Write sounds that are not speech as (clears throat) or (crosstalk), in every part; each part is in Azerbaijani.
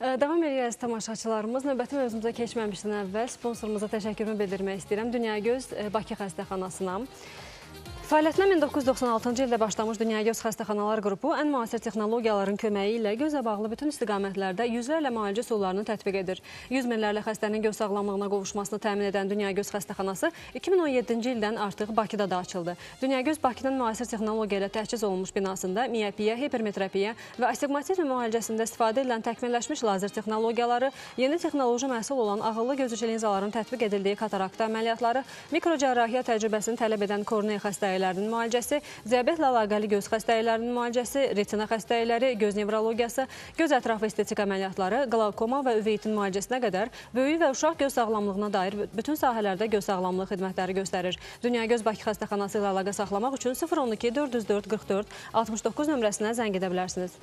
Davam edirik tamaşaçılarımız. Növbəti mövzumuza keçməmişdən əvvəl sponsorumuza təşəkkürümü bildirmək istəyirəm. Dünyagöz Bakı xəstəxanasına. Fəaliyyətinə 1996-cı ildə başlamış Dünyagöz Xəstəxanalar qrupu ən müasir texnologiyaların köməyi ilə gözlə bağlı bütün istiqamətlərdə yüzlərlə müalicə üsullarını tətbiq edir. Yüz minlərlə xəstənin göz sağlamlığına qovuşmasını təmin edən Dünyagöz Xəstəxanası 2017-ci ildən artıq Bakıda da açıldı. Dünyagöz Bakının müasir texnologiya ilə təchiz olunmuş binasında miyopiya, hipermetropiya və astigmatizm müalicəsində istifadə edilən təkmilləşmiş lazer texnologiyaları, yeni texnoloji məhsul olan ağıllı gözücü linzaların tətbiq edildiyi katarakta əməliyyatları, mikrocərrahiyyə təcrübəsini tələb edən kornea xəstəlikləri xəstəliklərinin müalicəsi, diabetlə əlaqəli göz xəstəliklərinin müalicəsi, retina xəstəlikləri, göz nevrologiyası, göz ətrafı estetik əməliyyatları, qlaukoma və üveytin müalicəsinə qədər böyük və uşaq göz sağlamlığına dair bütün sahələrdə göz sağlamlığı xidmətləri göstərir. Dünya Göz Bakı xəstəxanası ilə əlaqə saxlamaq üçün 012 404 44 69 nömrəsinə zəng edə bilərsiniz.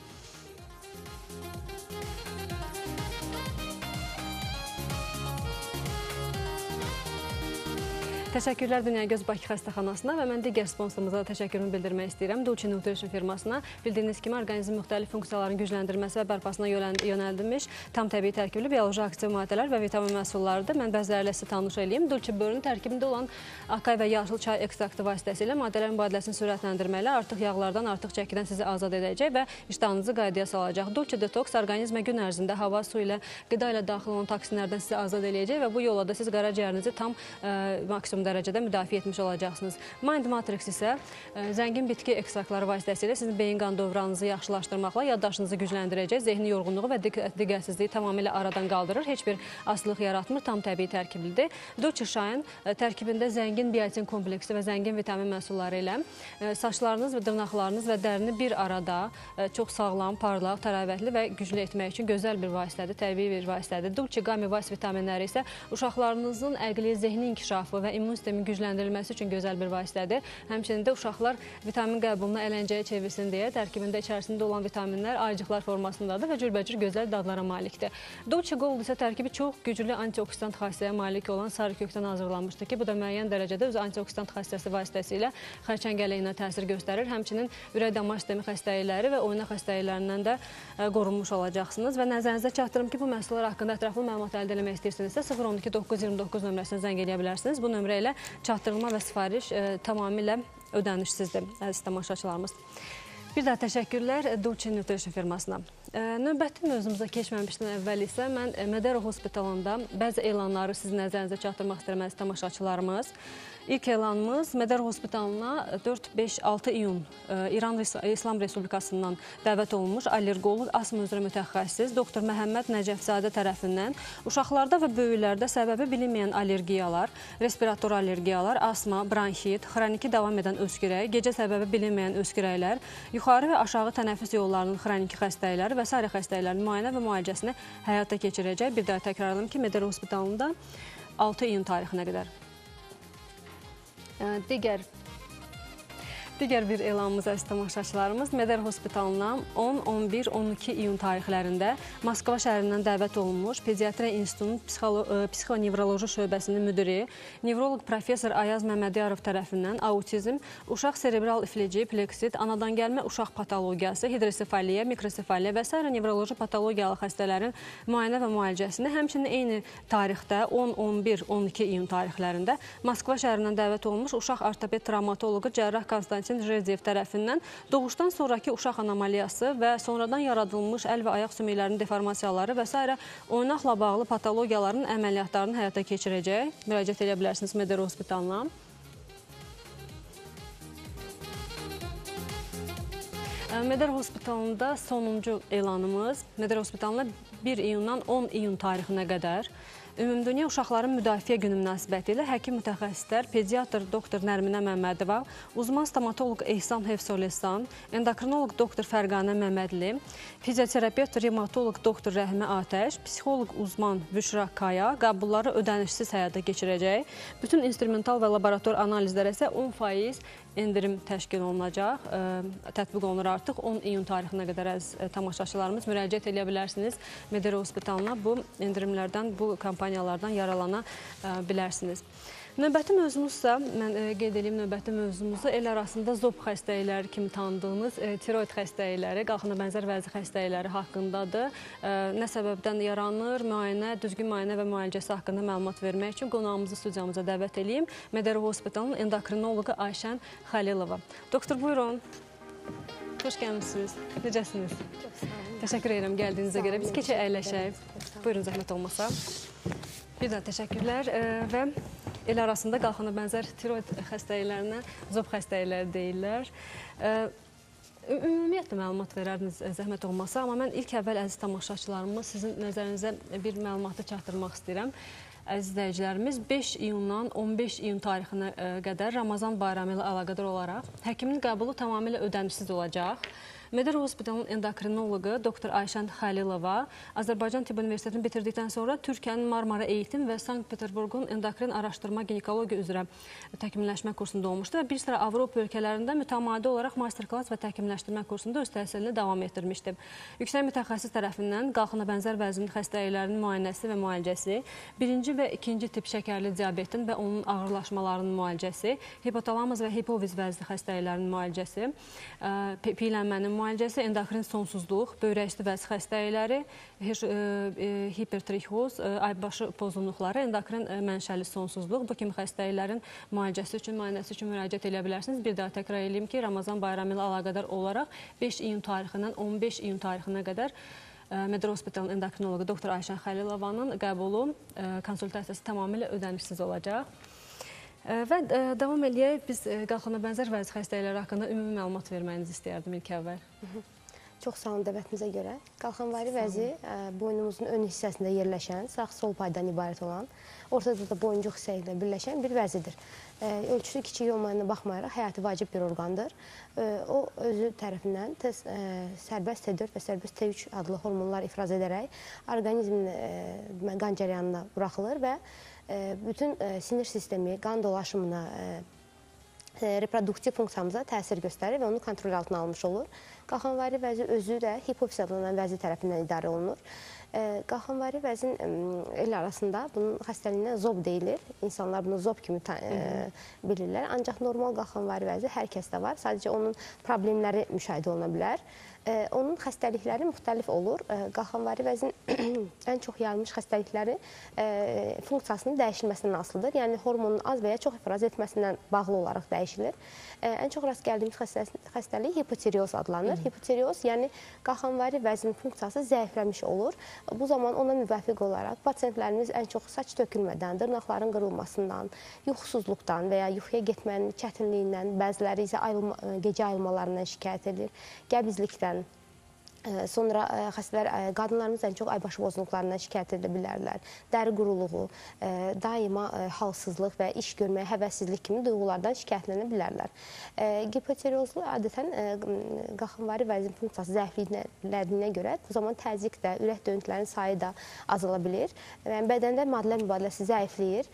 Təşəkkürlər Dünyagöz Bakı xəstəxanasına və mən digər sponsorumuza təşəkkürümü bildirmək istəyirəm. Dulce Nutrition firmasına bildiyiniz kimi orqanizmin müxtəlif funksiyaların gücləndirilməsi və bərpasına yönəldilmiş tam təbii tərkibli bioloji aktiv maddələr və vitamin məhsullarıdır. Mən bəziləri ilə sizə tanış eləyim. Dulce börünün tərkibində olan akay və yaşıl çay ekstraktı vasitəsilə maddələr mübadiləsini sürətləndirməklə artıq yağlardan, artıq çəkidən sizi azad edəcək və iştahınızı qaydaya salacaq. Dulce Detox orqanizmə gün ərzində hava, su ilə, qida ilə daxil olan toksinlərdən sizi azad edəcək və bu yolla da siz qaraciyərinizi tam ə, maksimum dərəcədə müdafiə etmiş olacaqsınız. Mind Matrix isə e, zəngin bitki ekstraktları vasitəsilə sizin beyin qan dövranınızı yaxşılaşdırmaqla yaddaşınızı gücləndirəcək, zehni yorğunluğu və diqqətsizliyi tamamilə aradan qaldırır. Heç bir asılılıq yaratmır, tam təbii tərkiblidir. Ə, e, tərkibində zəngin biotin kompleksi və zəngin vitamin məhsulları ilə e, saçlarınız və dırnaqlarınız və dərini bir arada çox sağlam, parlaq, təravətli və güclü etmək üçün gözəl bir vasitədir, təbii bir vasitədir. Dulce Gummy Vice vitaminləri isə uşaqlarınızın əqli, zehni inkişafı və immun sistemin gücləndirilməsi üçün gözəl bir vasitədir. Həmçinin də uşaqlar vitamin qəbulunu ələncəyə çevirsin deyə tərkibində içərisində olan vitaminlər aycıqlar formasındadır və cürbəcür gözəl dadlara malikdir. Dolce Gold isə tərkibi çox güclü antioksidant xassəyə malik olan sarı kökdən hazırlanmışdır ki, bu da müəyyən dərəcədə öz antioksidant xassəsi vasitəsilə xərçəng əleyhinə təsir göstərir. Həmçinin ürək-damar sistemi xəstəlikləri və oynaq xəstəliklərindən də ə, qorunmuş olacaqsınız və nəzərinizə çatdırım ki, bu məhsullar haqqında ətraflı məlumat əldə etmək istəyirsinizsə 012 929 nömrəsinə zəng edə bilərsiniz. Bu nömrə ilə çatdırılma və sifariş e, tamamilə ödənişsizdir, əziz tamaşaçılarımız. Bir daha təşəkkürlər Dulce Nutrition firmasına. E, növbəti mövzumuza keçməmişdən əvvəl isə mən Mədəro Hospitalında bəzi elanları sizin nəzərinizə çatdırmaq istəyirəm əziz tamaşaçılarımız. İlk elanımız Mədər Hospitalına 4-5-6 iyun e, İran İslam Respublikasından dəvət olunmuş allergoloq, asma üzrə mütəxəssis doktor Məhəmməd Nəcəfzadə tərəfindən uşaqlarda və böyüklərdə səbəbi bilinməyən allergiyalar, respirator allergiyalar, asma, bronxit, xroniki davam edən öskürək, gecə səbəbi bilinməyən öskürəklər, yuxarı və aşağı tənəffüs yollarının xroniki xəstəlikləri və s. xəstəliklərin müayinə və müalicəsini həyata keçirəcək. Bir daha təkrarlayım ki, Mədər Hospitalında 6 iyun tarixinə qədər digər Digər bir elanımız əziz tamaşaçılarımız Medər Hospitalına 10, 11, 12 iyun tarixlərində Moskva şəhərindən dəvət olunmuş Pediatriya İnstitutunun e, psixonevroloji şöbəsinin müdiri, nevroloq professor Ayaz Məmmədiyarov tərəfindən autizm, uşaq serebral iflici, pleksit, anadan gəlmə uşaq patologiyası, hidrosefaliya, mikrosefaliya və s. nevroloji patologiyalı xəstələrin müayinə və müalicəsini həmçinin eyni tarixdə 10, 11, 12 iyun tarixlərində Moskva şəhərindən dəvət olunmuş uşaq ortoped travmatoloqu cərrah Konstantin Konstantin Jreziyev tərəfindən doğuşdan sonraki uşaq anomaliyası və sonradan yaradılmış əl və ayaq sümüklərinin deformasiyaları və s. oynaqla bağlı patologiyaların əməliyyatlarını həyata keçirəcək. Müraciət edə bilərsiniz Medero Hospitalına. Meder Hospitalında sonuncu elanımız Meder Hospitalına 1 iyundan 10 iyun tarixinə qədər Ümumdünya Uşaqların Müdafiə Günü münasibəti ilə həkim mütəxəssislər, pediatr doktor Nərminə Məmmədova, uzman stomatoloq Ehsan Hevsolesan, endokrinoloq doktor Fərqanə Məmmədli, fizioterapevt, revmatoloq doktor Rəhmə Atəş, psixoloq uzman Büşra Kaya qəbulları ödənişsiz həyata keçirəcək. Bütün instrumental və laborator analizlərə isə 10% endirim təşkil olunacaq. Tətbiq olunur artıq 10 iyun tarixinə qədər əziz tamaşaçılarımız müraciət edə bilərsiniz Medero Hospitalına bu endirimlərdən, bu kampaniyalardan yaralana bilərsiniz. Növbəti mövzumuzsa, mən e, qeyd edeyim növbəti mövzumuzu el arasında zob xəstəlikləri kimi tanıdığımız e, tiroid xəstəlikləri, qalxana bənzər vəzi xəstəlikləri haqqındadır. E, nə səbəbdən yaranır, müayinə, düzgün müayinə və müalicəsi haqqında məlumat vermək üçün qonağımızı studiyamıza dəvət edeyim. Medero Hospitalın endokrinoloqu Ayşən Xəlilova. Doktor, buyurun. Xoş gəlmisiniz. Necəsiniz? Çox sağ olun. Təşəkkür edirəm gəldiyinizə görə. Biz keçə əyləşək. Buyurun, zəhmət olmasa. Bir daha təşəkkürlər e, və el arasında qalxana bənzər tiroid xəstəliklərinə zob xəstəlikləri deyirlər. Ümumiyyətlə məlumat verərdiniz zəhmət olmasa, amma mən ilk əvvəl əziz tamaşaçılarımı sizin nəzərinizə bir məlumatı çatdırmaq istəyirəm. Əziz izləyicilərimiz 5 iyundan 15 iyun tarixinə qədər Ramazan bayramı ilə əlaqədar olaraq həkimin qəbulu tamamilə ödənişsiz olacaq. Medar Hospitalın endokrinoloqu doktor Ayşən Xəlilova Azərbaycan Tibb Universitetini bitirdikdən sonra Türkiyənin Marmara Eğitim və Sankt-Peterburqun endokrin araşdırma ginekologiya üzrə təkmilləşmə kursunda olmuşdu və bir sıra Avropa ölkələrində mütəmadi olaraq master-klass və təkmilləşdirmə kursunda öz təhsilini davam etdirmişdi. Yüksək mütəxəssis tərəfindən qalxına bənzər vəzmin xəstəliklərinin müayinəsi və müalicəsi, birinci və ikinci tip şəkərli diabetin və onun ağırlaşmalarının müalicəsi, hipotalamız və hipoviz vəzli xəstəliklərinin müalicəsi, piyələnmənin müalicəsi endokrin sonsuzluq, böyrək üstü vəzi xəstəlikləri, e, e, hipertrixoz, e, aybaşı pozğunluqları, endokrin mənşəli sonsuzluq bu kimi xəstəliklərin müalicəsi üçün, müayinəsi üçün müraciət edə bilərsiniz. Bir daha təkrar edeyim ki, Ramazan bayramı ilə əlaqədar olaraq 5 iyun tarixindən 15 iyun tarixinə qədər Medr Hospitalın endokrinoloqu doktor Ayşən Xəlilovanın qəbulu, konsultasiyası tamamilə ödənişsiz olacaq. Və davam eləyək, biz qalxana bənzər vəzi xəstəlikləri haqqında ümumi məlumat verməyinizi istəyərdim ilk əvvəl. Çox sağ olun dəvətinizə görə. Qalxanvari vəzi boynumuzun ön hissəsində yerləşən, sağ-sol paydan ibarət olan, ortada da boyuncuq hissə ilə birləşən bir vəzidir. Ölçüsü kiçik olmayına baxmayaraq həyati vacib bir orqandır. O özü tərəfindən tez sərbəst T4 və sərbəst T3 adlı hormonlar ifraz edərək orqanizmin qan cəryanına buraxılır və bütün sinir sistemi, qan dolaşımına, reproduktiv funksiyamıza təsir göstərir və onu kontrol altına almış olur. Qalxanvari vəzi özü də hipofiz adlanan vəzi tərəfindən idarə olunur. Qalxanvari vəzin el arasında bunun xəstəliyinə zob deyilir. İnsanlar bunu zob kimi bilirlər. Ancaq normal qalxanvari vəzi hər kəsdə var. Sadəcə onun problemləri müşahidə oluna bilər. Onun xəstəlikləri müxtəlif olur. Qalxanvari vəzin (clears throat) ən çox yayılmış xəstəlikləri funksiyasının dəyişilməsindən asılıdır. Yəni hormonun az və ya çox ifraz etməsindən bağlı olaraq dəyişilir. Ən çox rast gəldiyimiz xəstəlik hipotireoz adlanır. Hipotireoz yəni qalxanvari vəzin funksiyası zəifləmiş olur. Bu zaman ona müvafiq olaraq pasientlərimiz ən çox saç tökülmədən, dırnaqların qırılmasından, yuxusuzluqdan və ya yuxuya getmənin çətinliyindən, bəziləri isə ayılma, gecə ayılmalarından şikayət edir. Qəbizlikdən Sonra xəstələr, qadınlarımız ən çox aybaşı pozunluqlarından şikayət edə bilərlər. Dəri quruluğu, daima halsızlıq və iş görməyə həvəssizlik kimi duyğulardan şikayətlənə bilərlər. Gipotireozlu adətən qalxanvari vəzin funksiyası zəifliyinə görə bu zaman təzyiq də, ürək döyüntülərinin sayı da azala bilir. Yəni, bədəndə maddələr mübadiləsi zəifləyir.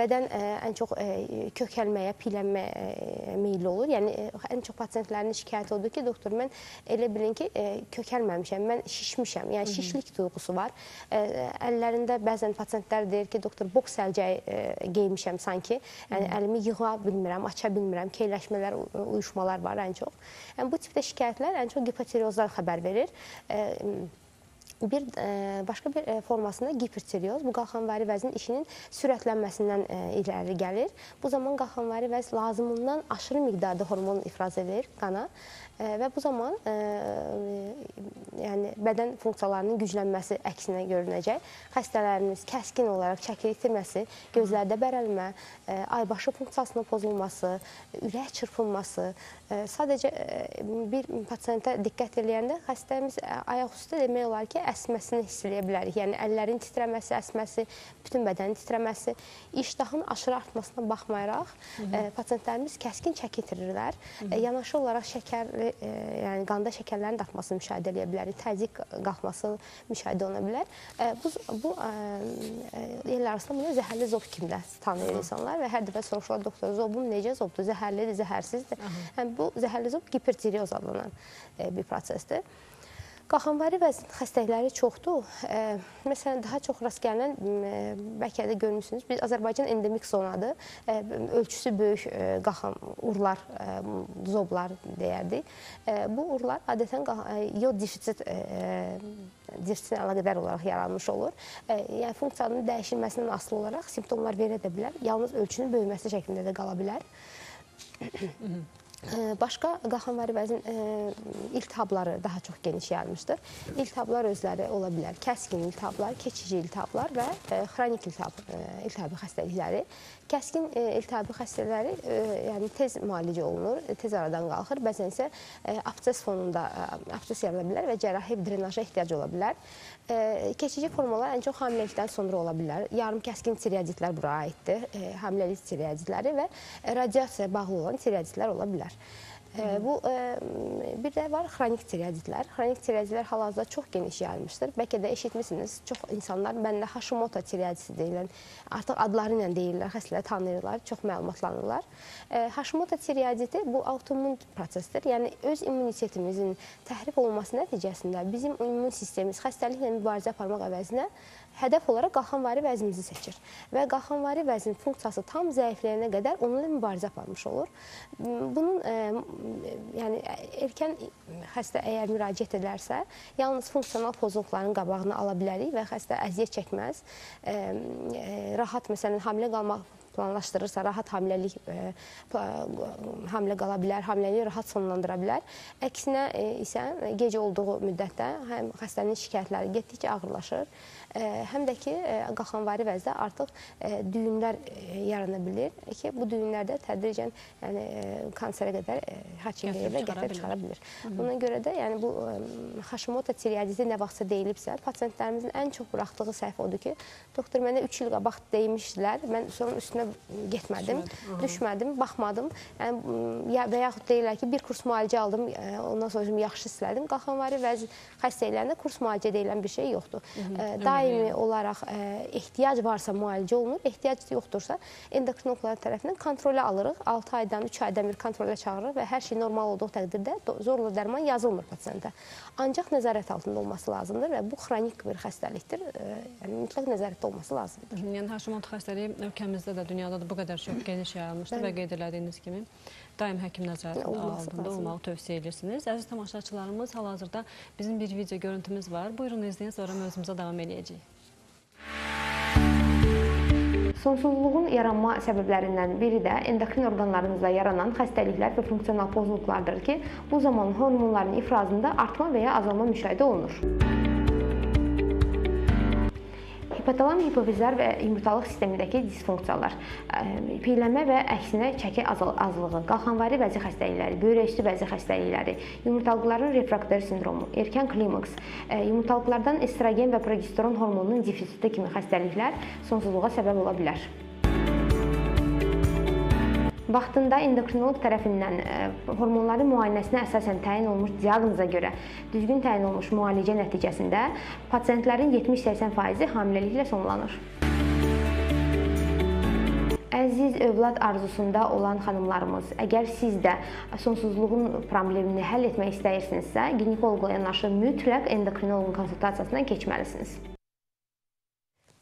Bədən ən çox kökəlməyə, piylənməyə meyilli olur. Yəni, ən çox pasientlərin şikayəti odur ki, doktor, mən elə bilin ki, kökəlməyə kökəlməmişəm, mən şişmişəm. Yəni şişlik duyğusu var. Əllərində bəzən pasiyentlər deyir ki, doktor, boks əlcəyi geymişəm sanki. Yəni əlimi yığa bilmirəm, aça bilmirəm. Keyləşmələr, uyuşmalar var ən çox. Yəni bu tipdə şikayətlər ən çox gipotireozdan xəbər verir. Bir başqa bir formasında gipertireoz, bu qalxanvari vəzin işinin sürətlənməsindən irəli gəlir. Bu zaman qalxanvari vəz lazımından aşırı miqdarda hormon ifraz edir qana və bu zaman yəni bədən funksiyalarının güclənməsi əksinə görünəcək. Xəstələrimiz kəskin olaraq çəki itirməsi, gözlərdə bərəlmə, aybaşı funksiyasının pozulması, ürək çırpınması, sadəcə bir pasiyentə diqqət eləyəndə xəstəmiz ayaq üstə demək olar ki, əsməsini hiss edə bilərik. Yəni əllərin titrəməsi, əsməsi, bütün bədənin titrəməsi, iştahın aşırı artmasına baxmayaraq Hı -hı. pasiyentlərimiz kəskin çəki itirirlər. -hı. Yanaşı olaraq şəkərli e, yəni qanda şəkərlərin də artmasını müşahidə edə bilərik. Təzyiq qalxması müşahidə oluna bilər. E, bu bu e, el arasında bunu zəhərli zob kimi də tanıyır insanlar və hər dəfə soruşurlar doktor, zobum necə zobdur? Zəhərlidir, zəhərsizdir? Yəni bu zəhərli zob gipertireoz adlanan e, bir prosesdir. Qaxanvari vəzin xəstəlikləri çoxdur. Məsələn, daha çox rast gəlinən bəlkə də görmüsünüz, biz Azərbaycan endemik zonadır. Ölçüsü böyük qaxan urlar, zoblar deyərdik. Bu urlar adətən yod defitsit e, defisitlə əlaqədar olaraq yaranmış olur. Yəni funksiyanın dəyişilməsindən asılı olaraq simptomlar verə də bilər. Yalnız ölçünün böyüməsi şəklində də qala bilər. Başqa qaxanvari vəzin iltihabları daha çox geniş yayılmışdır. İltihablar özləri ola bilər kəskin iltihablar, keçici iltihablar və xronik iltihab, iltihabi xəstəlikləri. Kəskin iltihabi xəstələri yəni tez müalicə olunur, tez aradan qalxır. Bəzən isə abses fonunda abses yarana bilər və cərrahi drenaja ehtiyac ola bilər. Keçici formalar ən çox hamiləlikdən sonra ola bilər. Yarım kəskin tireoiditlər bura aiddir. Hamiləlik tireoiditləri və radiasiyaya bağlı olan tireoiditlər ola bilər. Bu bir də var xronik tireoiditlər. Xronik tireoiditlər hal-hazırda çox geniş yayılmışdır. Bəlkə də eşitmisiniz, çox insanlar məndə Hashimoto tireoiditi deyilən, artıq adları ilə deyirlər, xəstələri tanıyırlar, çox məlumatlanırlar. Hashimoto tireoiditi bu avtoimmun prosesdir. Yəni öz immunitetimizin təhrif olunması nəticəsində bizim immun sistemimiz xəstəliklə mübarizə aparmaq əvəzinə hədəf olaraq qalxanvari vəznimizi seçir və qalxanvari vəznin funksiyası tam zəifləyənə qədər onunla mübarizə aparmış olur. Bunun e, yəni erkən xəstə əgər müraciət edərsə, yalnız funksional pozuntuların qabağını ala bilərik və xəstə əziyyət çəkməz. E, e, rahat məsələn hamilə qalmaq planlaşdırırsa, rahat hamiləlik e, hamilə qala bilər, hamiləliyi rahat sonlandıra bilər. Əksinə e, isə gec olduğu müddətdə həm xəstənin şikayətləri getdikcə ağırlaşır həm də ki, qalxanvari vəzdə artıq düyünlər yarana bilir ki, bu düyünlərdə tədricən yəni kanserə qədər hakimliyə və gətirib çıxara bilir. Buna görə də yəni bu Hashimoto tireoiditi nə vaxtsa deyilibsə, pasientlərimizin ən çox buraxdığı səhv odur ki, doktor mənə 3 il qabaq deymişdilər, mən sonra üstünə getmədim, düşmədim, baxmadım. Yəni ya və yaxud deyirlər ki, bir kurs müalicə aldım, ondan sonra özümü yaxşı hiss elədim. Qalxanvari vəzi xəstəliklərində kurs müalicə deyilən bir şey yoxdur. Daim daimi olaraq ə, e, ehtiyac varsa müalicə olunur, ehtiyac yoxdursa endokrinoloqlar tərəfindən kontrolə alırıq. 6 aydan 3 aydan bir kontrolə çağırırıq və hər şey normal olduğu təqdirdə zorla dərman yazılmır pasiyentə. Ancaq nəzarət altında olması lazımdır və bu xronik bir xəstəlikdir. Yəni mütləq nəzarətdə olması lazımdır. Yəni Hashimoto xəstəliyi ölkəmizdə də, dünyada da bu qədər çox geniş yayılmışdır və qeyd elədiyiniz kimi daim həkim nəzarətində altında olmağı tövsiyə edirsiniz. Əziz tamaşaçılarımız, hal-hazırda bizim bir video görüntümüz var. Buyurun izləyin, sonra mövzumuza davam edəcəyik. Sonsuzluğun yaranma səbəblərindən biri də endokrin orqanlarımızda yaranan xəstəliklər və funksional pozğunluqlardır ki, bu zaman hormonların ifrazında artma və ya azalma müşahidə olunur. Hipotalam hipofizar və yumurtalıq sistemindəki disfunksiyalar, piyələnmə və əksinə çəki azlığı, qalxanvari vəzi xəstəlikləri, böyrək üstü vəzi xəstəlikləri, yumurtalıqların refraktor sindromu, erkən klimaks, yumurtalıqlardan estrogen və progesteron hormonunun defisiti kimi xəstəliklər sonsuzluğa səbəb ola bilər. Vaxtında endokrinoloq tərəfindən e, hormonların müayinəsinə əsasən təyin olunmuş diaqnoza görə düzgün təyin olunmuş müalicə nəticəsində pasientlərin 70-80%-i hamiləliklə sonlanır. Əziz övlad arzusunda olan xanımlarımız, əgər siz də sonsuzluğun problemini həll etmək istəyirsinizsə, ginekoloqla yanaşı mütləq endokrinoloqun konsultasiyasına keçməlisiniz.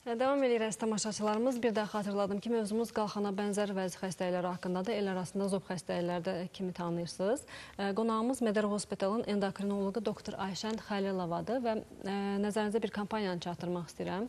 Davam edirik tamaşaçılarımız. Bir də xatırladım ki, mövzumuz qalxana bənzər vəzi xəstəlikləri haqqındadır. El arasında zob xəstəlikləri də kimi tanıyırsınız. Qonağımız Mədər Hospitalın endokrinologu doktor Ayşən Xəlilovadır və nəzərinizə bir kampaniyanı çatdırmaq istəyirəm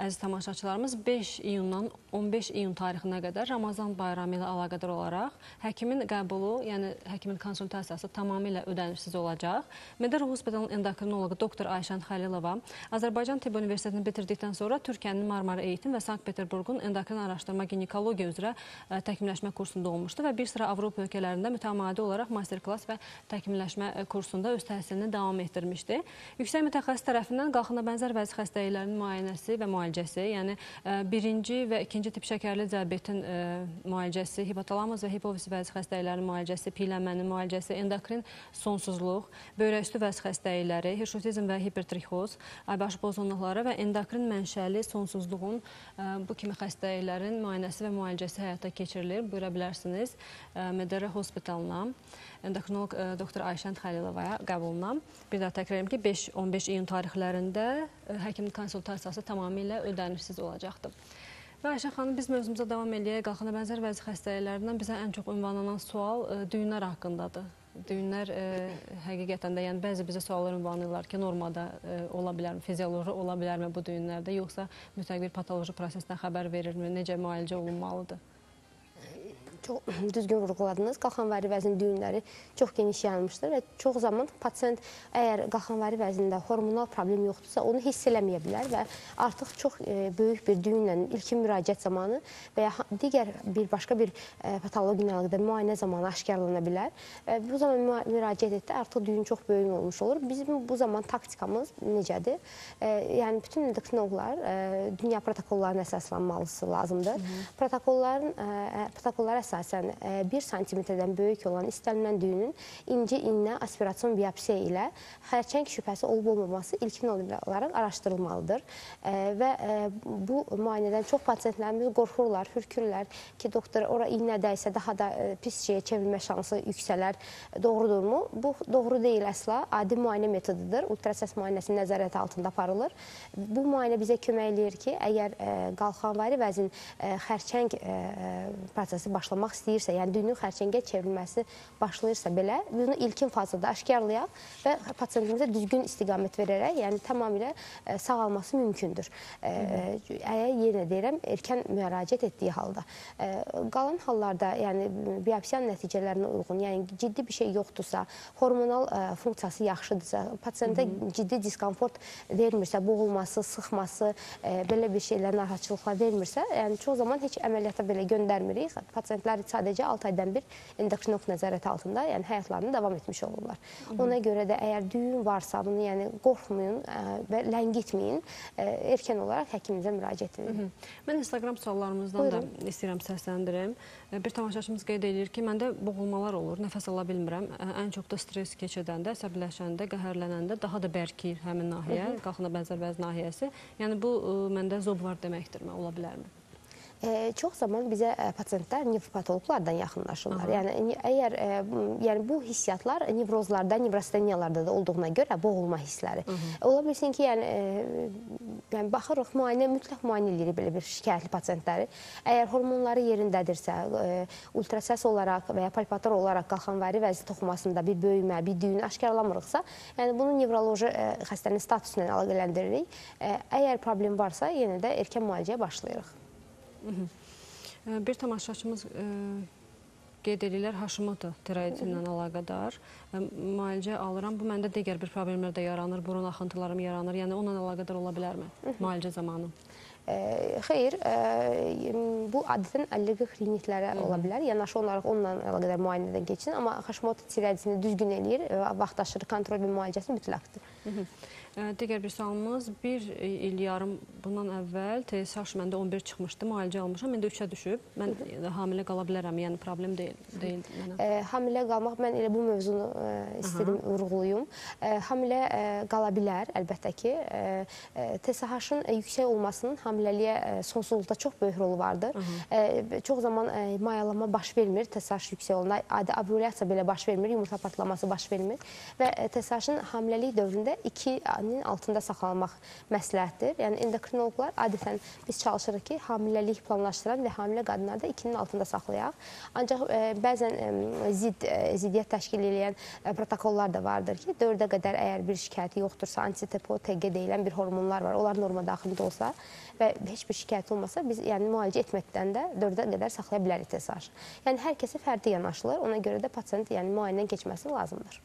əziz tamaşaçılarımız 5 iyundan 15 iyun tarixinə qədər Ramazan bayramı ilə əlaqədar olaraq həkimin qəbulu, yəni həkimin konsultasiyası tamamilə ödənişsiz olacaq. Medar Hospitalın endokrinoloqu doktor Ayşən Xəlilova Azərbaycan Tibb Universitetini bitirdikdən sonra Türkiyənin Marmara Eğitim və Sankt-Peterburqun endokrin araşdırma ginekologiya üzrə e, təkmilləşmə kursunda olmuşdu və bir sıra Avropa ölkələrində mütəmadi olaraq master-klass və təkmilləşmə e, kursunda öz təhsilini davam etdirmişdi. Yüksək mütəxəssis tərəfindən qalxına bənzər vəzi xəstəliklərinin müayinəsi və müalicəsi müalicəsi, yəni e, birinci və ikinci tip şəkərli diabetin e, müalicəsi, hipotalamus və hipofiz vəzi xəstəliklərinin müalicəsi, piyələnmənin müalicəsi, endokrin sonsuzluq, böyrəküstü vəzi xəstəlikləri, hirşotizm və hipertrixoz, aybaşı pozğunluqları və endokrin mənşəli sonsuzluğun e, bu kimi xəstəliklərin müayinəsi və müalicəsi həyata keçirilir. Buyura bilərsiniz Medera Hospitalına. endokrinoloq e, doktor Ayşən Xəlilovaya qəbuluna. Bir daha təkrar edirəm ki, 5-15 iyun tarixlərində həkimin konsultasiyası tamamilə ödənişsiz olacaqdır. Və Ayşə xanım, biz mövzumuza davam eləyək. Qalxana bənzər vəzi xəstəliklərindən bizə ən çox ünvanlanan sual ə, düyünlər haqqındadır. Düyünlər ə, həqiqətən də, yəni bəzi bizə suallar ünvanlayırlar ki, normada ə, ola bilərmi, fizioloji ola bilərmi bu düyünlərdə, yoxsa mütləq bir patoloji prosesdən xəbər verirmi, necə müalicə olunmalıdır? Çox düzgün vurğuladınız. Qalxanvari vəzin düyünləri çox geniş yayılmışdır və çox zaman pasient əgər qalxanvari vəzində hormonal problem yoxdursa, onu hiss eləməyə bilər və artıq çox e, böyük bir düyünlə ilkin müraciət zamanı və ya digər bir başqa bir e, patoloji ünvanlıqda müayinə zamanı aşkarlana bilər. E, bu zaman müraciət etdi, artıq düyün çox böyük olmuş olur. Bizim bu zaman taktikamız necədir? Yəni bütün endokrinoloqlar dünya protokollarına əsaslanmalısı lazımdır. Hı -hı. Protokolların protokollara əsasən 1 e, sm-dən böyük olan istənilən düyünün inci iynə aspirasiyon biopsiya ilə xərçəng şübhəsi olub-olmaması ilkin olaraq araşdırılmalıdır. E, və e, bu müayinədən çox pasientlərimiz qorxurlar, hürkürlər ki, doktor ora iynə dəysə daha da pis şeyə çevrilmə şansı yüksələr. Doğrudurmu? Bu doğru deyil əsla. Adi müayinə metodudur. Ultrasəs müayinəsi nəzarət altında aparılır. Bu müayinə bizə kömək eləyir ki, əgər qalxanvari vəzin xərçəng prosesi başlamaq başlamaq istəyirsə, yəni düyünün xərçəngə çevrilməsi başlayırsa belə, bunu ilkin fazada aşkarlayaq və pasientimizə düzgün istiqamət verərək, yəni tamamilə e, sağalması mümkündür. E, əgər yenə deyirəm, erkən müraciət etdiyi halda. E, qalan hallarda, yəni biopsiya nəticələrinə uyğun, yəni ciddi bir şey yoxdursa, hormonal funksiyası yaxşıdırsa, pasientə ciddi diskomfort vermirsə, boğulması, sıxması, belə bir şeylər narahatçılıqlar vermirsə, yəni çox zaman heç əməliyyata belə göndərmirik. Pasientlər pacientlər sadəcə 6 aydan bir endokrinoloq nəzarəti altında, yəni həyatlarını davam etmiş olurlar. Hı -hı. Ona görə də əgər düyün varsa, bunu yəni qorxmayın və ləngitməyin, erkən olaraq həkimimizə müraciət edin. Hı. Mən Instagram suallarımızdan Buyurun. da istəyirəm səsləndirim. Bir tamaşaçımız qeyd edir ki, məndə boğulmalar olur, nəfəs ala bilmirəm. Ən çox da stres keçirdəndə, əsəbləşəndə, qəhərlənəndə daha da bərkiyir həmin nahiyə, qalxına bənzər bəzi nahiyəsi. Yəni bu məndə zob var deməkdirmi, ola bilərmi? E, çox zaman bizə e, pasientlər nevropatoloqlardan yaxınlaşırlar. Aha. Yəni əgər e, yəni bu hissiyatlar nevrozlarda, nevrosteniyalarda da olduğuna görə boğulma hissləri. Aha. Ola bilsin ki, yəni e, yəni baxırıq müayinə mütləq müayinə eləyirik belə bir şikayətli pasientləri. Əgər hormonları yerindədirsə, e, ultrasəs olaraq və ya palpator olaraq qalxanvari vəzi toxumasında bir böyümə, bir düyün aşkarlamırıqsa, yəni bunu nevroloji e, xəstənin statusu ilə əlaqələndiririk. E, əgər problem varsa, yenə də erkən müalicəyə başlayırıq. Bir tamaşaçımız qeyd edirlər Haşimoto tiroidi ilə əlaqədar müalicə alıram. Bu məndə digər bir problemlər də yaranır, burun axıntılarım yaranır. Yəni onunla əlaqədar ola bilərmi müalicə zamanı? Xeyr, bu adətən allergik rinitlərə ola bilər. Yanaşı olaraq onunla əlaqədar müayinədən keçsin, amma Haşimoto tiroidini düzgün eləyir, vaxtaşırı kontrol və müalicəsi mütləqdir. Hı -hı. Digər bir sualımız, bir il yarım bundan əvvəl TSH məndə 11 çıxmışdı, müalicə almışam, indi 3-ə düşüb. Mən hamilə qala bilərəm, yəni problem deyil, deyil mənə. E, hamilə qalmaq, mən elə bu mövzunu e, istedim vurğulayım. E, hamilə e, qala bilər, əlbəttə ki. E, TSH-ın yüksək olmasının hamiləliyə e, sonsuzluqda çox böyük rolu vardır. E, çox zaman e, mayalama baş vermir, TSH yüksək olanda, adi ovulasiya belə baş vermir, yumurta partlaması baş vermir və e, TSH-ın hamiləlik dövründə 2 nin altında saxlanmaq məsləhətdir. Yəni endokrinoloqlar adətən biz çalışırıq ki, hamiləlik planlaşdıran və hamilə qadınlarda 2-nin altında saxlayaq. Ancaq e, bəzən ə, zid ə, zidiyyət təşkil edən ə, protokollar da vardır ki, 4-ə qədər əgər bir şikayəti yoxdursa, antitepo, TG deyilən bir hormonlar var. Onlar norma daxilində olsa və heç bir şikayət olmasa biz yəni müalicə etməkdən də 4-ə qədər saxlaya bilərik TSH. Yəni hər kəsə fərdi yanaşılır. Ona görə də pasiyent yəni müayinədən keçməsi lazımdır.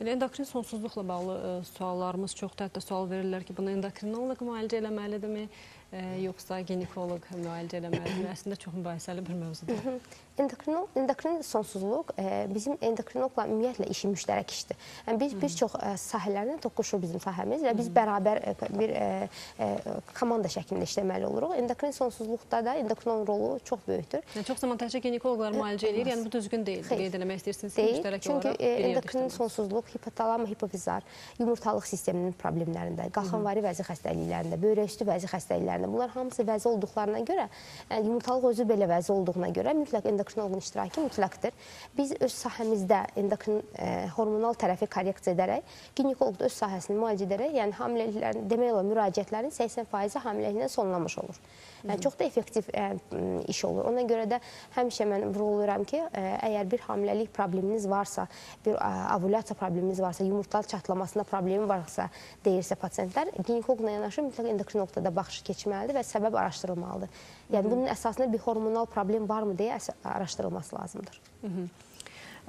Elə endokrin sonsuzluqla bağlı ə, e, suallarımız çoxdur. Hətta sual verirlər ki, bunu endokrinoloq müalicə eləməlidirmi, ə, yoxsa ginekoloq müalicə eləməlidirmi? Əslində çox mübahisəli bir mövzudur. Endokrin, endokrin sonsuzluq e, bizim endokrinoloqla ümumiyyətlə işi müştərək işdir. Yəni biz bir çox e, sahələrdən toqquşur bizim sahəmiz və biz bərabər e, bir e, e, komanda şəklində işləməli oluruq. Endokrin sonsuzluqda da endokrinoloq rolu çox böyükdür. Yəni çox zaman təkcə ginekoloqlar müalicə eləyir, yəni bu düzgün deyil. Qeyd eləmək istəyirsiniz ki, müştərək Çünki, olaraq. Çünki e, endokrin sonsuzluq hipotalama, hipofizar, yumurtalıq sisteminin problemlərində, qalxanvari vəzi xəstəliklərində, böyrək üstü vəzi xəstəliklərində. Bunlar hamısı vəzi olduqlarına görə, yəni yumurtalıq özü belə vəzi olduğuna görə mütləq endokrinoloqun iştirakı mütləqdir. Biz öz sahəmizdə endokrin e, hormonal tərəfi korreksiya edərək, ginekoloq da öz sahəsini müalicə edərək, yəni hamiləliklərin demək olar müraciətlərin 80% hamiləliklə sonlanmış olur. Yəni çox da effektiv ə, iş olur. Ona görə də həmişə mən vurğulayıram ki, ə, əgər bir hamiləlik probleminiz varsa, bir ə, ovulyasiya probleminiz varsa, yumurtalı çatlamasında problemi varsa, deyirsə pasiyentlər ginekoloqla yanaşı mütləq endokrinoloqda da baxış keçməlidir və səbəb araşdırılmalıdır. Yəni bunun əsasında bir hormonal problem varmı deyə araşdırılması lazımdır. Hı -hı.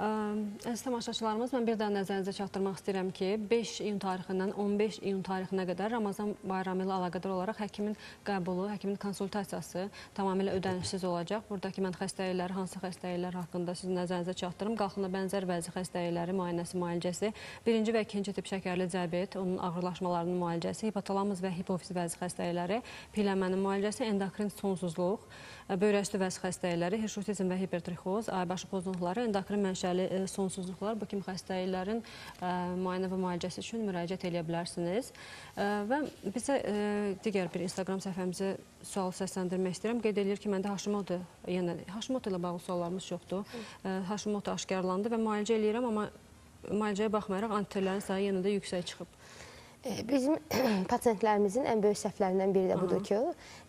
Əziz tamaşaçılarımız, mən bir daha nəzərinizə çatdırmaq istəyirəm ki, 5 iyun tarixindən 15 iyun tarixinə qədər Ramazan bayramı ilə əlaqədar olaraq həkimin qəbulu, həkimin konsultasiyası tamamilə ödənişsiz olacaq. Buradakı mən xəstəlikləri, hansı xəstəliklər haqqında sizin nəzərinizə çatdırım. Qalxına bənzər vəzi xəstəlikləri müayinəsi, müalicəsi, birinci və ikinci tip şəkərli diabet, onun ağırlaşmalarının müalicəsi, hipotalamus və hipofiz vəzi xəstəlikləri, piyələnmənin müalicəsi, endokrin sonsuzluq, böyrək üstü vəzi xəstəlikləri, hirşutizm və hipertrixoz, aybaşı pozuntuları, endokrin mənşəli e, sonsuzluqlar, bu kimi xəstəliklərin e, müayinə və müalicəsi üçün müraciət edə bilərsiniz. E, və bizə digər bir Instagram səhifəmizə sual səsləndirmək istəyirəm. Qeyd edir ki, məndə Hashimoto, yəni Hashimoto ilə bağlı suallarımız çoxdur. Hashimoto aşkarlandı və müalicə eləyirəm, amma müalicəyə baxmayaraq antiterlərin sayı yenə də yüksək çıxıb. Bizim (clears throat) pasiyentlərimizin ən böyük səhvlərindən biri də budur ki,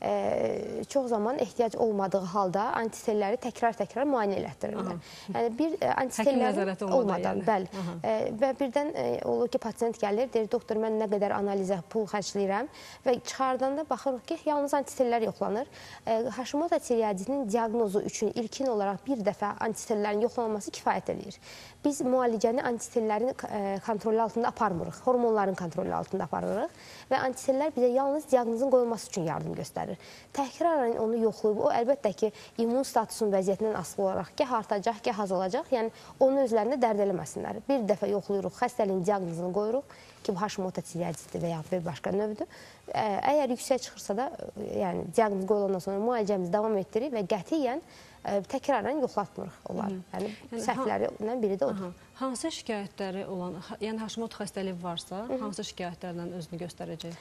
e, çox zaman ehtiyac olmadığı halda antitelləri təkrar-təkrar müayinə elətdirirlər. Yəni bir antitellər olmadan, yəni. bəli. E, və birdən e, olur ki, pasiyent gəlir, deyir, doktor mən nə qədər analizə pul xərcləyirəm və çıxardanda baxırıq ki, yalnız antitellər yoxlanır. E, Hashimoto tireoidinin diaqnozu üçün ilkin olaraq bir dəfə antitellərin yoxlanılması kifayət edir. Biz müalicəni antitellərin e, kontrolu altında aparmırıq, hormonların kontrolu altında aparırıq və antitellər bizə yalnız diaqnozun qoyulması üçün yardım göstərir. Təkrarən onu yoxlayıb, o əlbəttə ki, immun statusunun vəziyyətindən asılı olaraq gəh artacaq, gəh azalacaq. Yəni onu özlərində dərd eləməsinlər. Bir dəfə yoxlayırıq, xəstəliyin diaqnozunu qoyuruq ki, bu Hashimoto tireoiditidir və ya bir başqa növdür. Əgər yüksək çıxırsa da, yəni diaqnoz qoyulandan sonra müalicəmizi davam etdiririk və qətiyyən təkrarən yoxlatmırıq onları. Yəni, yəni səhvlərindən biri də odur. Aha. Hansı şikayətləri olan, yəni Hashimoto xəstəliyi varsa, Hı -hı. hansı şikayətlərlə özünü göstərəcək?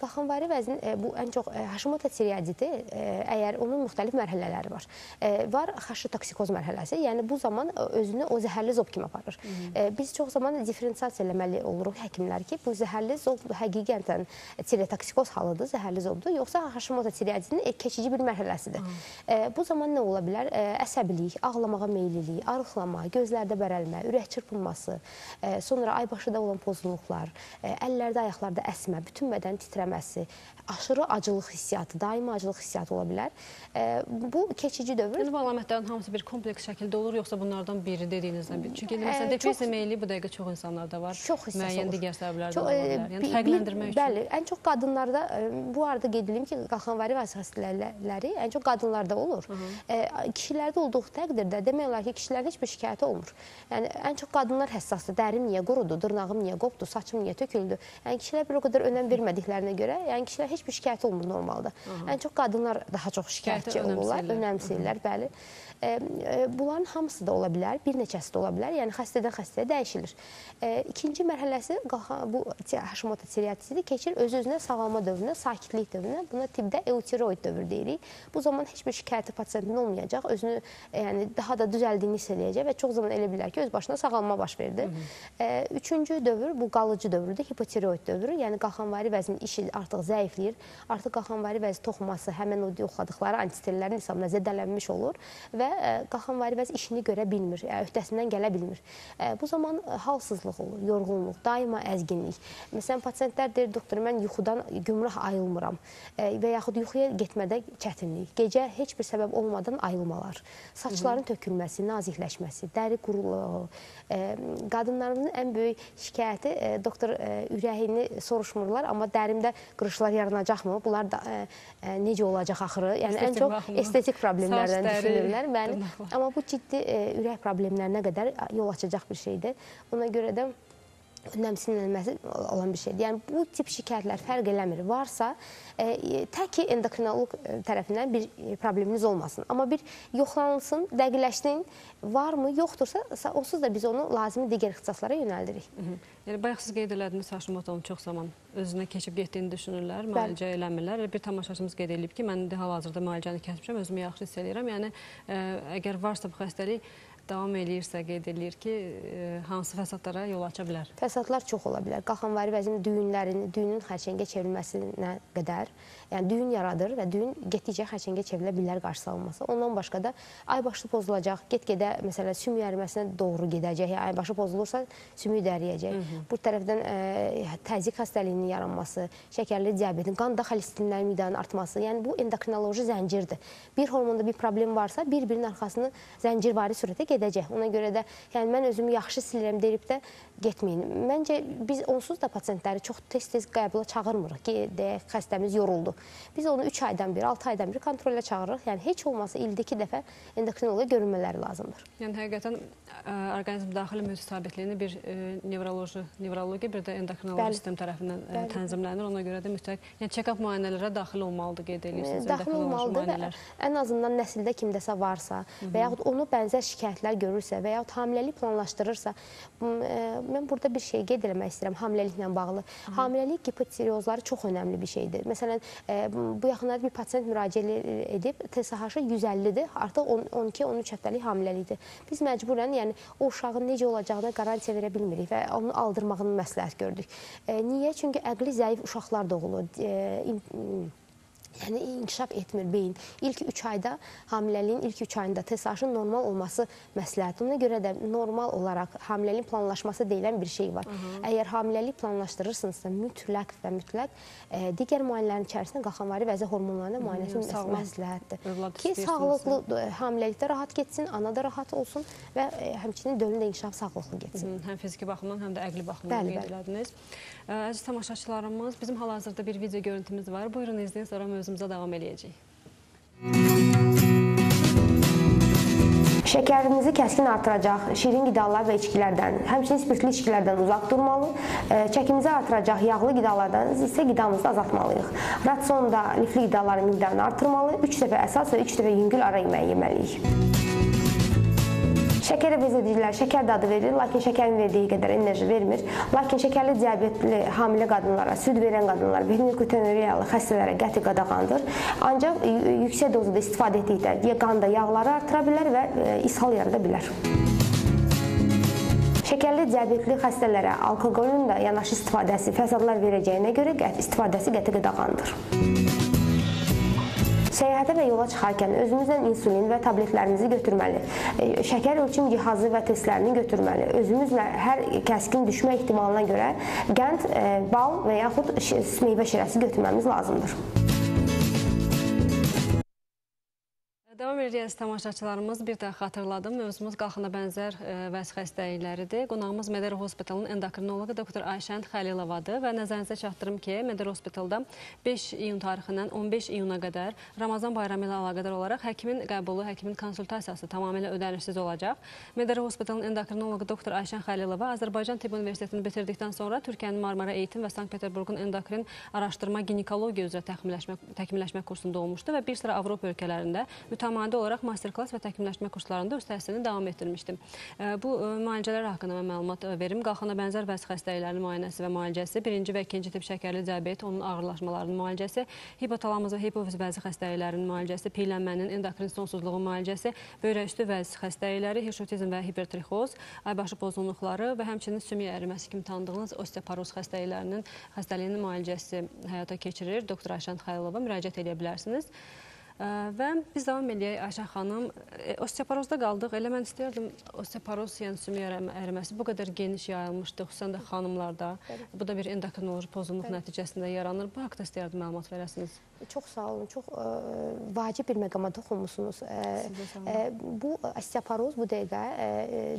Qalxanvari vəzin e, bu ən çox e, Hashimoto tireoiditi, e, əgər onun müxtəlif mərhələləri var. Var xaşitoksikoz mərhələsi, yəni bu zaman özünü o zəhərli zob kimi aparır. Biz çox zaman diferensiasiya eləməli oluruq həkimlər ki, bu zəhərli zob həqiqətən tireotoksikoz halıdır, zəhərli zobdur, yoxsa Hashimoto tireoiditinin keçici bir mərhələsidir. Bu zaman nə ola bilər? Əsəbilik, ağlamağa meyillilik, arıqlama, gözlərdə bərəlmə, ürək çırpınması, sonra aybaşıda olan pozğunluqlar, əllərdə, ayaqlarda əsmə, bütün bədən titrəməsi, aşırı acılıq hissiyatı, daimi acılıq hissiyatı ola bilər. E, bu keçici dövr. Yəni bu əlamətlərin hamısı bir kompleks şəkildə olur, yoxsa bunlardan biri dediyinizdən biri? Çünki məsələn depressiya meyilli bu dəqiqə çox insanlarda var. Çox hissəsi müəyyən olur. digər səbəblər də ola bilər. Yəni fərqləndirmək üçün. Bəli, ən çox qadınlarda bu arada qeyd edim ki, qalxanvari vasitələri ən çox qadınlarda olur. Hı -hı. Kişilərdə olduğu təqdirdə demək olar ki, kişilərin heç bir şikayəti olmur. Yəni ən çox qadınlar həssasdır. Dərim niyə qurudu, dırnağım niyə qopdu, saçım niyə töküldü? Yəni kişilər bir o qədər önəm vermədiklərinə görə, yəni kişilər heç bir şikayət olmur normalda. Aha. Ən çox qadınlar daha çox şikayətçi olurlar, önəmsəyirlər, bəli. E, e, bunların hamısı da ola bilər, bir neçəsi də ola bilər. Yəni xəstədən xəstəyə dəyişilir. E, ikinci mərhələsi bu Hashimoto tireoiditidir, keçir öz-özünə sağalma dövrünə, sakitlik dövrünə. Buna tibbdə eutiroid dövrü deyirik. Bu zaman heç bir şikayəti pasiyentin olmayacaq, özünü yəni daha da düzəldiyini hiss eləyəcək və çox zaman elə bilər ki, öz başına sağalma baş verdi. Hı -hı. Üçüncü dövr bu qalıcı dövrdür, hipotireoid dövrü. Yəni qalxanvari vəzin işi artıq zəifləyir. Artıq qalxanvari vəzi toxuması həmin o yoxladıqları antitellərin hesabına zədələnmiş olur və qalxanvari vəz işini görə bilmir, öhdəsindən gələ bilmir. Bu zaman halsızlıq olur, yorğunluq, daima əzginlik. Məsələn, pasiyentlər deyir, doktor, mən yuxudan gümrah ayılmıram və yaxud yuxuya getmədə çətinlik, gecə heç bir səbəb olmadan ayılmalar, saçların tökülməsi, nazikləşməsi, dəri quruluğu, qadınlarımızın ən böyük şikayəti doktor ürəyini soruşmurlar, amma dərimdə qırışlar yaranacaqmı? Bunlar da necə olacaq axırı? Yəni estetik ən çox baxımı. estetik problemlərdən düşünürlər. Bəli, Amma bu ciddi e, ürək problemlərinə qədər yol açacaq bir şeydir. Ona görə də önləmsinlənməsi olan bir şeydir. Yəni bu tip şikayətlər fərq eləmir. Varsa, e, tək ki endokrinoloq e, tərəfindən bir e, probleminiz olmasın. Amma bir yoxlanılsın, dəqiqləşsin, varmı, yoxdursa, onsuz da biz onu lazımi digər ixtisaslara yönəldirik. Hı -hı. Yəni bayaq siz qeyd elədiniz Haşimotovun çox zaman özünə keçib getdiyini düşünürlər, müalicə eləmirlər. Bir tamaşaçımız qeyd edib ki, mən də hal-hazırda müalicəni kəsmişəm, özümü yaxşı hiss edirəm. Yəni ə, əgər varsa bu xəstəlik davam eləyirsə, qeyd eləyir ki, e, hansı fəsadlara yol aça bilər? Fəsadlar çox ola bilər. Qalxanvari vəzin düyünlərin, düyünün xərçəngə çevrilməsinə qədər, yəni düyün yaradır və düyün getdikcə xərçəngə çevrilə bilər qarşısı alınması. Ondan başqa da aybaşı pozulacaq, get-gedə məsələn sümük əriməsinə doğru gedəcək. Yəni aybaşı pozulursa sümük dəriyəcək. Hı -hı. Bu tərəfdən ə, e, təzyiq xəstəliyinin yaranması, şəkərli diabetin, qanda xolesterinlərin miqdarının artması, yəni bu endokrinoloji zəncirdir. Bir hormonda bir problem varsa, bir-birinin arxasını zəncirvari surətdə gedəcək. Ona görə də yəni mən özümü yaxşı hiss edirəm deyib də getməyin. Məncə biz onsuz da pasientləri çox tez-tez qəbula çağırmırıq ki, deyək xəstəmiz yoruldu. Biz onu 3 aydan bir, 6 aydan bir kontrolə çağırırıq. Yəni heç olmasa ildə 2 dəfə endokrinoloqa görünmələri lazımdır. Yəni həqiqətən orqanizm daxili mühit sabitliyini bir ə, nevroloji, nevrologiya bir də endokrinoloji Bəli. sistem tərəfindən ə, tənzimlənir. Ona görə də mütləq yəni check-up müayinələrə daxil olmalıdır qeyd edirsiniz. Daxil olmalıdır və ən azından nəsildə kimdəsə varsa və yaxud onu bənzər şikayətlər görürsə və yaxud hamiləlik planlaşdırırsa, mən burada bir şey qeyd eləmək istəyirəm hamiləliklə bağlı. Hı. Hamiləlik gipotireozları çox önəmli bir şeydir. Məsələn, e, bu yaxınlarda bir pasiyent müraciət edib TSH-ı 150-dir, artıq 12-13 həftəlik hamiləlikdir. Biz məcburən, yəni o uşağın necə olacağına qarantiya verə bilmirik və onu aldırmağını məsləhət gördük. E, niyə? Çünki əqli zəif uşaqlar doğulur. E, Yəni inkişaf etmir beyin. İlk 3 ayda hamiləliyin ilk 3 ayında TSH-ın normal olması məsləhətdir. Ona görə də normal olaraq hamiləliyin planlaşması deyilən bir şey var. Hı -hı. Əgər hamiləlik planlaşdırırsınızsa mütləq və mütləq e, digər müayinələrin içərisində qalxanvari vəzi hormonlarına müayinəsi məsləhətdir. Ki sağlıqlı e, hamiləlikdə rahat getsin, ana da rahat olsun və e, həmçinin dölün də inkişaf sağlıqlı getsin. Hı -hı. Həm fiziki baxımdan, həm də əqli baxımdan qeyd elədiniz. Əziz tamaşaçılarımız, bizim hal-hazırda bir video görüntümüz var. Buyurun izləyin, sonra mövzumuza davam eləyəcəyik. Şəkərinizi kəskin artıracaq şirin qidalar və içkilərdən, həmçinin spirtli içkilərdən uzaq durmalı, çəkimizi artıracaq yağlı qidalardan isə qidamızı azaltmalıyıq. Rasionda lifli qidaların miqdarını artırmalı, 3 dəfə əsas və 3 dəfə yüngül ara yeməyi yeməliyik. Şəkər əvəzedicilər şəkər dadı verir, lakin şəkərin verdiyi qədər enerji vermir. Lakin şəkərli diabetli hamilə qadınlara, süd verən qadınlara, glikotenuriyalı xəstələrə qəti qadağandır. Ancaq yüksək dozada istifadə etdikdə qanda yağları artıra bilər və e, ishal yarada bilər. Şəkərli diabetli xəstələrə alkoqolun da yanaşı istifadəsi fəsadlar verəcəyinə görə istifadəsi qəti qadağandır. Səyahətə və yola çıxarkən özümüzlə insulin və tabletlərimizi götürməli, e, şəkər ölçüm cihazı və testlərini götürməli, özümüzlə hər kəskin düşmə ehtimalına görə qənd, e, bal və yaxud meyvə şirəsi götürməmiz lazımdır. Edirək tamaşaçılarımız. Bir də xatırladım, mövzumuz qalxına bənzər e, vəz xəstəlikləridir. Qonağımız Mədər Hospitalının endokrinoloqu doktor Ayşənd Xəlilovadır və nəzərinizə çatdırım ki, Mədər Hospitalda 5 iyun tarixindən 15 iyuna qədər Ramazan bayramı ilə əlaqədar olaraq həkimin qəbulu, həkimin konsultasiyası tamamilə ödənişsiz olacaq. Mədər Hospitalının endokrinoloqu doktor Ayşən Xəlilova Azərbaycan Tibb Universitetini bitirdikdən sonra Türkiyənin Marmara Eğitim və Sankt-Peterburqun endokrin araşdırma ginekologiya üzrə təkmilləşmə, təkmilləşmə kursunda olmuşdu və bir sıra Avropa ölkələrində mütəmadi mütəmadi olaraq master-klass və təkmilləşmə kurslarında öz təhsilini davam etdirmişdim. Bu müalicələr haqqında mən məlumat verim. Qalxana bənzər vəzi xəstəliklərinin müayinəsi və müalicəsi, birinci və ikinci tip şəkərli diabet, onun ağırlaşmalarının müalicəsi, hipotalamuz və hipofiz vəzi xəstəliklərinin müalicəsi, piylənmənin, endokrin sonsuzluğun müalicəsi, böyrək üstü vəzi xəstəlikləri, hirşotizm və hipertrixoz, aybaşı pozğunluqları və həmçinin sümük əriməsi kimi tanıdığınız osteoporoz xəstəliklərinin xəstəliyinin müalicəsi həyata keçirir. Doktor Ayşən Xəylova müraciət edə bilərsiniz. Və biz davam edək Ayşə xanım. Osteoporozda qaldıq. Elə mən istəyirdim osteoporoz, yəni sümük əriməsi bu qədər geniş yayılmışdı, xüsusən də xanımlarda. Bu da bir endokrinoloji pozğunluq nəticəsində yaranır. Bu haqqda istəyirdim məlumat verəsiniz. Çox sağ olun. Çox ə, vacib bir məqama toxunmusunuz. Ə, olun. ə, bu osteoporoz bu dəqiqə ə,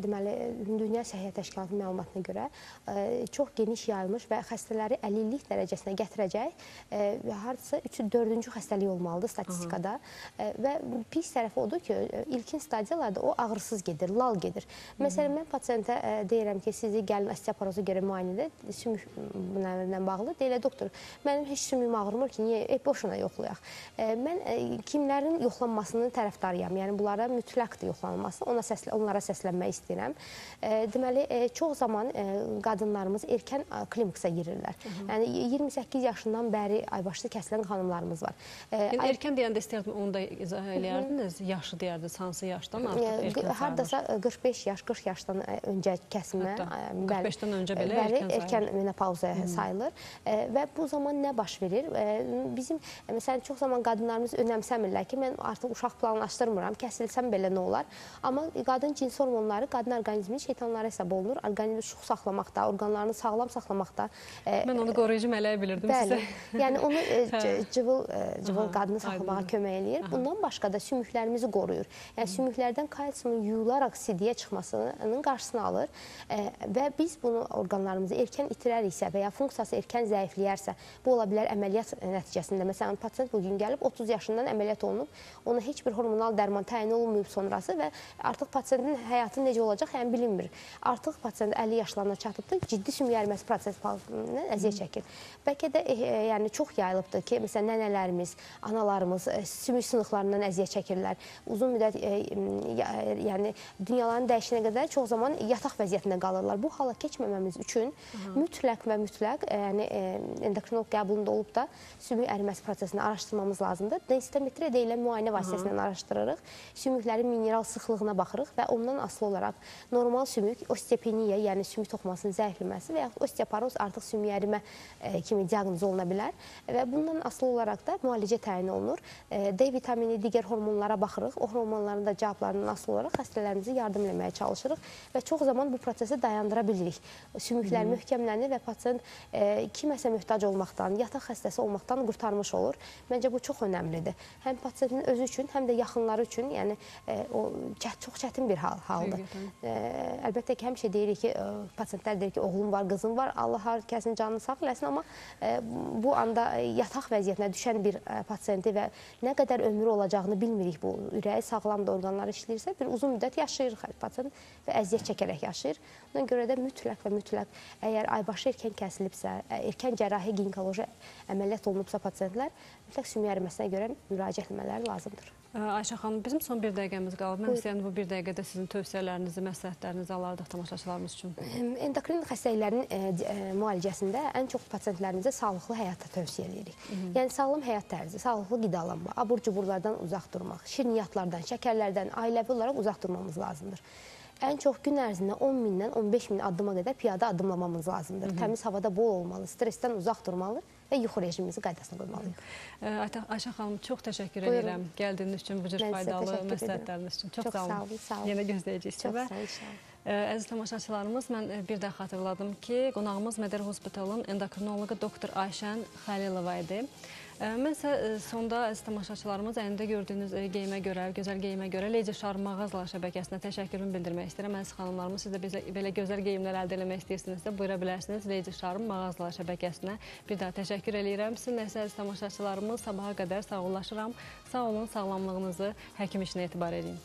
deməli Dünya Səhiyyə Təşkilatının məlumatına görə ə, çox geniş yayılmış və xəstələri əlillik dərəcəsinə gətirəcək ə, hardasa 3-4-cü xəstəlik olmalıdır statistikada. Ə, və pis tərəfi odur ki, ilkin stadiyalarda o ağrısız gedir, lal gedir. Məsələn, mən pasientə ə, deyirəm ki, sizi gəlin osteoporoza görə müayinədə sümük ilə bağlı deyilə doktor, mənim heç sümüyüm ağrımır ki, niyə e, boşuna yoxlayaq. E, mən e, kimlərin yoxlanmasının tərəfdarıyam. Yəni bunlara mütləqdir yoxlanılması. Ona səslə onlara səslənmək istəyirəm. E, deməli, çox zaman qadınlarımız erkən kliniksə girirlər. Hı -hı. Yəni 28 yaşından bəri aybaşlı kəsilən xanımlarımız var. Yəni erkən deyəndə istəyirdim onu da izah eləyərdiniz. Yaşı deyərdiniz, hansı yaşdan artıq erkən sayılır? Hardasa 45 yaş, 40 yaşdan öncə kəsimə, Hətta 45-dən öncə belə bəli, erkən, erkən menopauza sayılır. Və bu zaman nə baş verir? Bizim məsələn çox zaman qadınlarımız önəmsəmirlər ki, mən artıq uşaq planlaşdırmıram, kəsilsəm belə nə olar? Amma qadın cins hormonları qadın orqanizminin şeytanları hesab olunur. Orqanizmi şux saxlamaqda, orqanlarını sağlam saxlamaqda. E, mən onu qoruyucu mələyə bilirdim bəli, sizə. yəni onu e, (laughs) cıvıl e, cıvıl qadını saxlamağa aydın. kömək eləyir. Bundan başqa da sümüklərimizi qoruyur. Yəni sümüklərdən kalsiumun yuyularaq sidiyə çıxmasının qarşısını alır. E, və biz bunu orqanlarımızı erkən itirəriksə və ya funksiyası erkən zəifləyərsə, bu ola bilər əməliyyat nəticəsində. Məsələn, pasient bu gün gəlib 30 yaşından əməliyyat olunub, ona heç bir hormonal dərman təyin olunmayıb sonrası və artıq pasientin həyatı necə olacaq, yəni bilinmir. Artıq pasient 50 yaşlarına çatıbdır, ciddi sümük əriməsi prosesindən əziyyət çəkir. Bəlkə də e, yəni çox yayılıbdır ki, məsələn, nənələrimiz, analarımız e, sümük sınıqlarından əziyyət çəkirlər. Uzun müddət e, yəni dünyaların dəyişinə qədər çox zaman yataq vəziyyətində qalırlar. Bu hala keçməməmiz üçün -hı. mütləq və mütləq yəni endokrinoloq qəbulunda olub da sümük əriməsi prosesini araşdırmamız lazımdır. Densitometriya deyilən müayinə vasitəsilə araşdırırıq. Sümüklərin mineral sıxlığına baxırıq və ondan asılı olaraq normal sümük, osteopeniya, yəni sümük toxumasının zəifləməsi və yaxud osteoporoz artıq sümük ərimə e, kimi diaqnoz oluna bilər və bundan asılı olaraq da müalicə təyin olunur. E, D vitamini, digər hormonlara baxırıq. O hormonların da cavablarından asılı olaraq xəstələrimizi yardım etməyə çalışırıq və çox zaman bu prosesi dayandıra bilirik. Sümüklər möhkəmlənir və pasient e, kiməsə möhtac olmaqdan, yataq xəstəsi olmaqdan qurtarmış olur. Məncə bu çox önəmlidir. Həm pasientin özü üçün, həm də yaxınları üçün, yəni e, o çət, çox çətin bir hal haldır. E, əlbəttə ki, həmişə deyirik ki, e, pasientlər deyir ki, oğlum var, qızım var, Allah hər kəsin canını sağ eləsin, amma bu anda yataq vəziyyətinə düşən bir pasienti və nə qədər ömrü olacağını bilmirik bu. Ürəyi sağlam da orqanlar işləyirsə, bir uzun müddət yaşayır pasient və əziyyət çəkərək yaşayır. Ona görə də mütləq və mütləq əgər aybaşı erkən kəsilibsə, erkən cərrahi ginekoloji əməliyyat olunubsa pasientlər mütləq sümük əriməsinə görə müraciət etmələri lazımdır. Ayşə xanım, bizim son bir dəqiqəmiz qalıb. Mən istəyirəm bu bir dəqiqədə sizin tövsiyələrinizi, məsləhətlərinizi alardıq tamaşaçılarımız üçün. Endokrin xəstəliklərin e, e, müalicəsində ən çox pasientlərimizə sağlıqlı həyata tövsiyə edirik. Hı -hı. Yəni sağlam həyat tərzi, sağlıqlı qidalanma, abur-cuburlardan uzaq durmaq, şirniyyatlardan, şəkərlərdən ailəvi olaraq uzaq durmamız lazımdır. Ən çox gün ərzində 10 mindən 15 min addıma qədər piyada addımlamamız lazımdır. Hı -hı. Təmiz havada bol olmalı, stressdən uzaq durmalı və yuxu rejimimizi qaydasına qoymalıyıq. Ayşə xanım, çox təşəkkür Buyurun. edirəm gəldiyiniz üçün, bu cür faydalı məsləhətləriniz üçün. Çox, çox sağ olun. Sağ olun, sağ olun. Yenə gözləyəcəyik sizə. Çox sağ olun, inşallah. Əziz tamaşaçılarımız, mən bir də xatırladım ki, qonağımız Mədər Hospitalın endokrinoloqu doktor Ayşən Xəlilova idi. Mən isə sonda tamaşaçılarımız əlində gördüyünüz geyimə görə, gözəl geyimə görə Leyci Şar mağazalar şəbəkəsinə təşəkkürümü bildirmək istəyirəm. Əziz xanımlarımız, siz də bizə belə gözəl geyimlər əldə etmək istəyirsinizsə, buyura bilərsiniz Leyci Şarın mağazalar şəbəkəsinə. Bir daha təşəkkür eləyirəm. Sizin isə əziz tamaşaçılarımız sabaha qədər sağollaşıram. Sağ olun, sağlamlığınızı həkim işinə etibar edin.